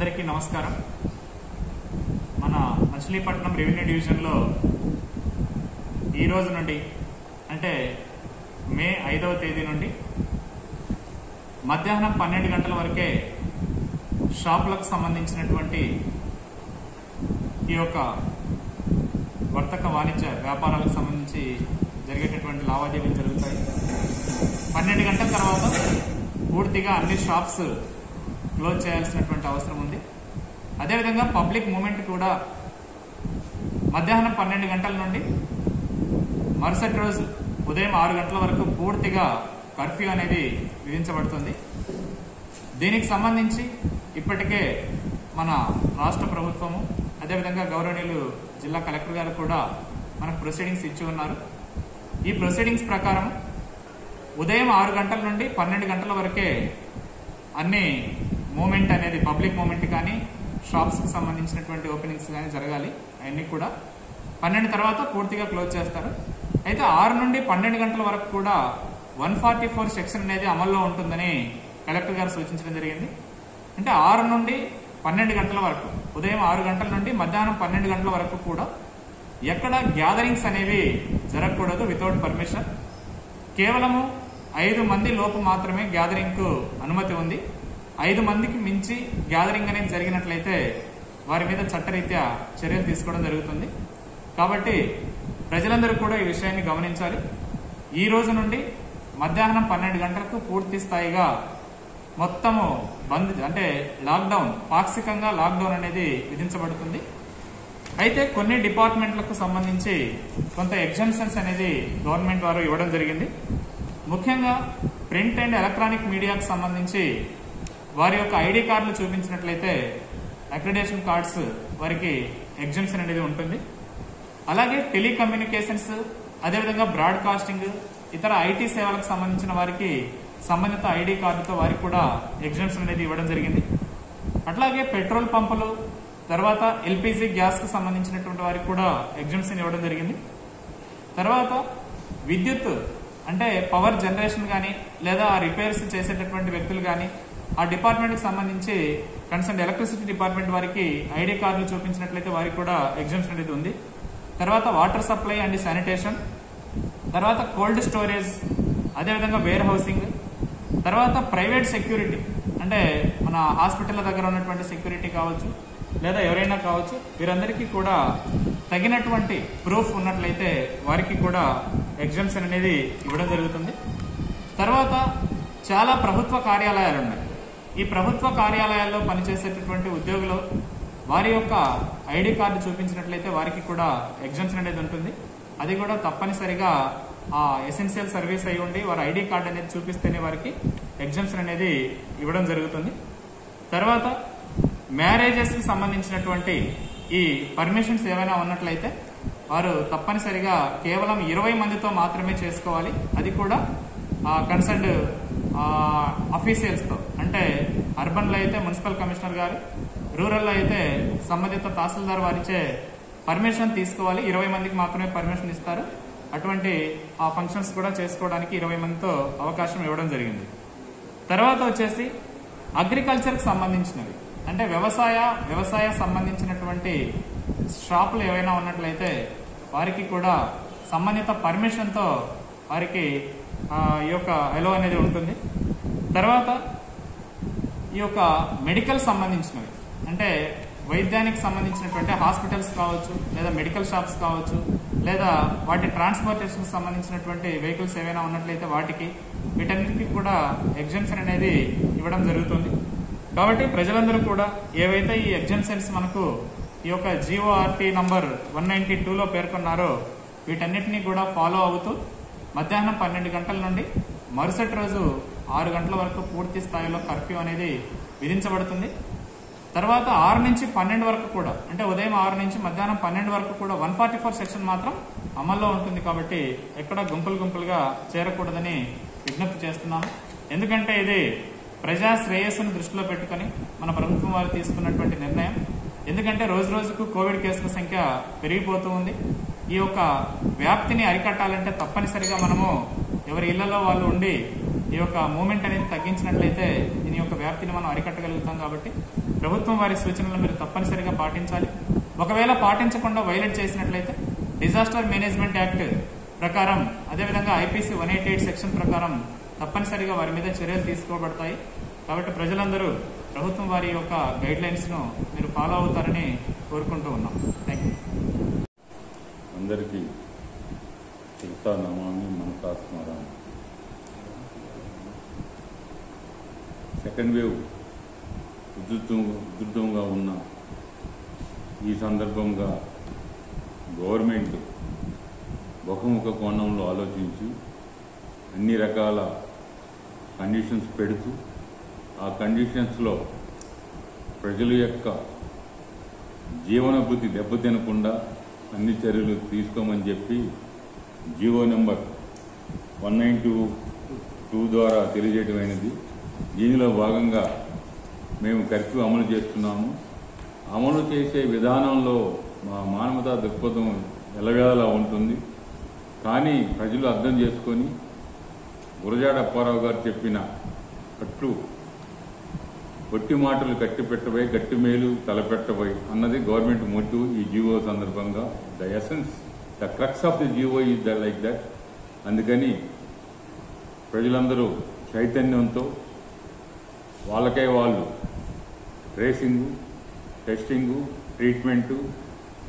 అందరికీ నమస్కారం. మన మచిలీపట్నం రెవెన్యూ డివిజన్లో ఈ రోజు నుండి అంటే మే ఐదవ తేదీ నుండి మధ్యాహ్నం పన్నెండు గంటల వరకే షాపులకు సంబంధించినటువంటి ఈ యొక్క వర్తక వాణిజ్య వ్యాపారాలకు సంబంధించి జరిగేటటువంటి లావాదేవీలు జరుగుతాయి. పన్నెండు గంటల తర్వాత పూర్తిగా అన్ని షాప్స్ క్లోజ్ చేయాల్సినటువంటి అవసరం ఉంది. అదేవిధంగా పబ్లిక్ మూమెంట్ కూడా మధ్యాహ్నం పన్నెండు గంటల నుండి మరుసటి రోజు ఉదయం ఆరు గంటల వరకు పూర్తిగా కర్ఫ్యూ అనేది విధించబడుతుంది. దీనికి సంబంధించి ఇప్పటికే మన రాష్ట్ర ప్రభుత్వము అదేవిధంగా గౌరవనీయులు జిల్లా కలెక్టర్ గారు కూడా మనకు ప్రొసీడింగ్స్ ఇచ్చి ఉన్నారు. ఈ ప్రొసీడింగ్స్ ప్రకారం ఉదయం ఆరు గంటల నుండి పన్నెండు గంటల వరకే అన్ని మూమెంట్ అనేది పబ్లిక్ మూమెంట్ కానీ షాప్స్కి సంబంధించినటువంటి ఓపెనింగ్స్ కానీ జరగాలి. అవన్నీ కూడా పన్నెండు తర్వాత పూర్తిగా క్లోజ్ చేస్తారు. అయితే ఆరు నుండి పన్నెండు గంటల వరకు కూడా వన్ ఫార్టీ ఫోర్ సెక్షన్ అనేది అమల్లో ఉంటుందని కలెక్టర్ గారు సూచించడం జరిగింది. అంటే ఆరు నుండి పన్నెండు గంటల వరకు ఉదయం ఆరు గంటల నుండి మధ్యాహ్నం పన్నెండు గంటల వరకు కూడా ఎక్కడ గ్యాదరింగ్స్ అనేవి జరగకూడదు వితౌట్ పర్మిషన్ కేవలము ఐదు మంది లోపు మాత్రమే గ్యాదరింగ్కు అనుమతి ఉంది. ఐదు మందికి మించి గ్యాదరింగ్ అనేది జరిగినట్లయితే వారి మీద చట్టరీత్యా చర్యలు తీసుకోవడం జరుగుతుంది. కాబట్టి ప్రజలందరూ కూడా ఈ విషయాన్ని గమనించాలి. ఈ రోజు నుండి మధ్యాహ్నం పన్నెండు గంటలకు పూర్తి స్థాయిగా మొత్తము బంద్ అంటే లాక్డౌన్ పాక్షికంగా లాక్డౌన్ అనేది విధించబడుతుంది. అయితే కొన్ని డిపార్ట్మెంట్లకు సంబంధించి కొంత ఎగ్జామ్షన్స్ అనేది గవర్నమెంట్ వారు ఇవ్వడం జరిగింది. ముఖ్యంగా ప్రింట్ అండ్ ఎలక్ట్రానిక్ మీడియాకు సంబంధించి వారి యొక్క ఐడి కార్డులు చూపించినట్లయితే అక్రిడేషన్ కార్డ్స్ వారికి ఎగ్జిబిషన్ అనేది ఉంటుంది. అలాగే టెలికమ్యూనికేషన్స్ అదేవిధంగా బ్రాడ్కాస్టింగ్ ఇతర ఐటీ సేవలకు సంబంధించిన వారికి సంబంధిత ఐడి కార్డుతో వారికి కూడా ఎగ్జిబిషన్ అనేది ఇవ్వడం జరిగింది. అట్లాగే పెట్రోల్ పంపులు తర్వాత ఎల్పిజి గ్యాస్కు సంబంధించినటువంటి వారికి కూడా ఎగ్జిబిషన్ ఇవ్వడం జరిగింది. తర్వాత విద్యుత్ అంటే పవర్ జనరేషన్ కానీ లేదా రిపేర్స్ చేసేటటువంటి వ్యక్తులు కానీ ఆ డిపార్ట్మెంట్కి సంబంధించి కన్సర్న్ ఎలక్ట్రిసిటీ డిపార్ట్మెంట్ వారికి ఐడి కార్డులు చూపించినట్లయితే వారికి కూడా ఎగ్జామ్షన్ అనేది ఉంది. తర్వాత వాటర్ సప్లై అండ్ శానిటేషన్ తర్వాత కోల్డ్ స్టోరేజ్ అదేవిధంగా వేర్ హౌసింగ్ తర్వాత ప్రైవేట్ సెక్యూరిటీ అంటే మన హాస్పిటల్ దగ్గర ఉన్నటువంటి సెక్యూరిటీ కావచ్చు లేదా ఎవరైనా కావచ్చు వీరందరికీ కూడా తగినటువంటి ప్రూఫ్ ఉన్నట్లయితే వారికి కూడా ఎగ్జామ్షన్ అనేది ఇవ్వడం జరుగుతుంది. తర్వాత చాలా ప్రభుత్వ కార్యాలయాలు ఉన్నాయి. ఈ ప్రభుత్వ కార్యాలయాల్లో పనిచేసేటటువంటి ఉద్యోగులు వారి యొక్క ఐడి కార్డు చూపించినట్లయితే వారికి కూడా ఎగ్జామ్షన్ అనేది ఉంటుంది. అది కూడా తప్పనిసరిగా ఆ ఎసెన్షియల్ సర్వీస్ అయి ఉండి వారి ఐడి కార్డు అనేది చూపిస్తేనే వారికి ఎగ్జామ్షన్ అనేది ఇవ్వడం జరుగుతుంది. తర్వాత మ్యారేజెస్కి సంబంధించినటువంటి ఈ పర్మిషన్స్ ఏమైనా ఉన్నట్లయితే వారు తప్పనిసరిగా కేవలం ఇరవై మందితో మాత్రమే చేసుకోవాలి. అది కూడా కన్సర్న్డ్ అఫీషియల్స్తో అంటే అర్బన్లో అయితే మున్సిపల్ కమిషనర్ గారు రూరల్లో అయితే సంబంధిత తహసీల్దార్ వారిచే పర్మిషన్ తీసుకోవాలి. ఇరవై మందికి మాత్రమే పర్మిషన్ ఇస్తారు. అటువంటి ఆ ఫంక్షన్స్ కూడా చేసుకోవడానికి ఇరవై మందితో అవకాశం ఇవ్వడం జరిగింది. తర్వాత వచ్చేసి అగ్రికల్చర్కి సంబంధించినవి. అంటే వ్యవసాయ వ్యవసాయ సంబంధించినటువంటి షాపులు ఏవైనా ఉన్నట్లయితే వారికి కూడా సంబంధిత పర్మిషన్తో వారికి ఈ యొక్క ఎలో అనేది ఉంటుంది. తర్వాత ఈ యొక్క మెడికల్ సంబంధించినవి. అంటే వైద్యానికి సంబంధించినటువంటి హాస్పిటల్స్ కావచ్చు లేదా మెడికల్ షాప్స్ కావచ్చు లేదా వాటి ట్రాన్స్పోర్టేషన్కి సంబంధించినటువంటి వెహికల్స్ ఏవైనా ఉన్నట్లయితే వాటికి వీటన్నిటికీ కూడా ఎగ్జామ్షన్ అనేది ఇవ్వడం జరుగుతుంది. కాబట్టి ప్రజలందరూ కూడా ఏవైతే ఈ ఎగ్జామ్షన్స్ మనకు ఈ యొక్క జీఓఆర్టీ నంబర్ వన్ నైన్టీ టూలో పేర్కొన్నారో వీటన్నిటినీ కూడా ఫాలో అవుతూ మధ్యాహ్నం పన్నెండు గంటల నుండి మరుసటి రోజు ఆరు గంటల వరకు పూర్తి స్థాయిలో కర్ఫ్యూ అనేది విధించబడుతుంది. తర్వాత ఆరు నుంచి పన్నెండు వరకు కూడా అంటే ఉదయం ఆరు నుంచి మధ్యాహ్నం పన్నెండు వరకు కూడా వన్ ఫార్టీ ఫోర్ సెక్షన్ మాత్రం అమల్లో ఉంటుంది కాబట్టి ఎక్కడ గుంపులు గుంపులుగా చేరకూడదని విజ్ఞప్తి చేస్తున్నాను. ఎందుకంటే ఇది ప్రజా శ్రేయస్సును దృష్టిలో పెట్టుకొని మన ప్రభుత్వం వారు తీసుకున్నటువంటి నిర్ణయం. ఎందుకంటే రోజు రోజుకు కోవిడ్ కేసుల సంఖ్య పెరిగిపోతూ ఉంది. ఈ యొక్క వ్యాప్తిని అరికట్టాలంటే తప్పనిసరిగా మనము ఎవరి ఇళ్ళలో వాళ్ళు ఉండి ఈ యొక్క మూమెంట్ అనేది తగ్గించినట్లయితే దీని యొక్క వ్యాప్తిని మనం అరికట్టగలుగుతాం కాబట్టి ప్రభుత్వం వారి సూచనలు మీరు తప్పనిసరిగా పాటించాలి. ఒకవేళ పాటించకుండా వైలెట్ చేసినట్లయితే డిజాస్టర్ మేనేజ్మెంట్ యాక్ట్ ప్రకారం అదేవిధంగా IPC one eighty eight section ప్రకారం తప్పనిసరిగా వారి మీద చర్యలు తీసుకోబడతాయి. కాబట్టి ప్రజలందరూ ప్రభుత్వం వారి యొక్క గైడ్ లైన్స్ను మీరు ఫాలో అవుతారని కోరుకుంటూ ఉన్నాం. థ్యాంక్ యూ అందరికీ శిరసా నమామి మనసా సెకండ్ వేవ్ ఉధృతం ఉధృతంగా ఉన్న ఈ సందర్భంగా గవర్నమెంట్ బహుముఖ కోణంలో ఆలోచించి అన్ని రకాల కండిషన్స్ పెడుతూ ఆ కండిషన్స్లో ప్రజల యొక్క జీవనభృతి దెబ్బతినకుండా అన్ని చర్యలు తీసుకోమని చెప్పి GO number one nine two two ద్వారా తెలియజేయటమైనది దీనిలో భాగంగా మేము కర్ఫ్యూ అమలు చేస్తున్నాము. అమలు చేసే విధానంలో మా మానవతా దృక్పథం ఎలవేళలా ఉంటుంది. కానీ ప్రజలు అర్థం చేసుకొని గురజాడ అప్పారావు గారు చెప్పిన అట్లు ఒట్టి మాటలు కట్టి పెట్టబోయి గట్టి మేలు తలపెట్టబోయి అన్నది గవర్నమెంట్ మోటివ్ ఈ జీవో సందర్భంగా. The essence the crux of the GO is the like that అందుకని ప్రజలందరూ చైతన్యంతో వాళ్ళకే వాళ్ళు ట్రేసింగు టెస్టింగు ట్రీట్మెంటు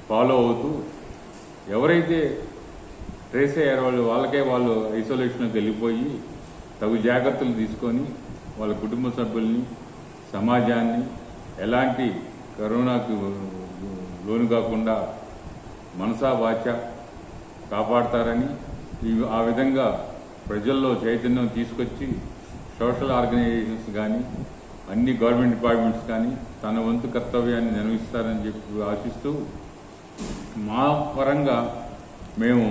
ఫాలో అవుతూ ఎవరైతే ట్రేస్ అయ్యారో వాళ్ళు వాళ్ళకే వాళ్ళు ఐసోలేషన్కి వెళ్ళిపోయి తగు జాగ్రత్తలు తీసుకొని వాళ్ళ కుటుంబ సభ్యుల్ని సమాజాన్ని ఎలాంటి కరోనాకు లోను కాకుండా మనసా వాచ కాపాడతారని ఆ విధంగా ప్రజల్లో చైతన్యం తీసుకొచ్చి సోషల్ ఆర్గనైజేషన్స్ కానీ అన్ని గవర్నమెంట్ డిపార్ట్మెంట్స్ కానీ తన వంతు కర్తవ్యాన్ని నిర్వహిస్తారని చెప్పి ఆశిస్తూ మా పరంగా మేము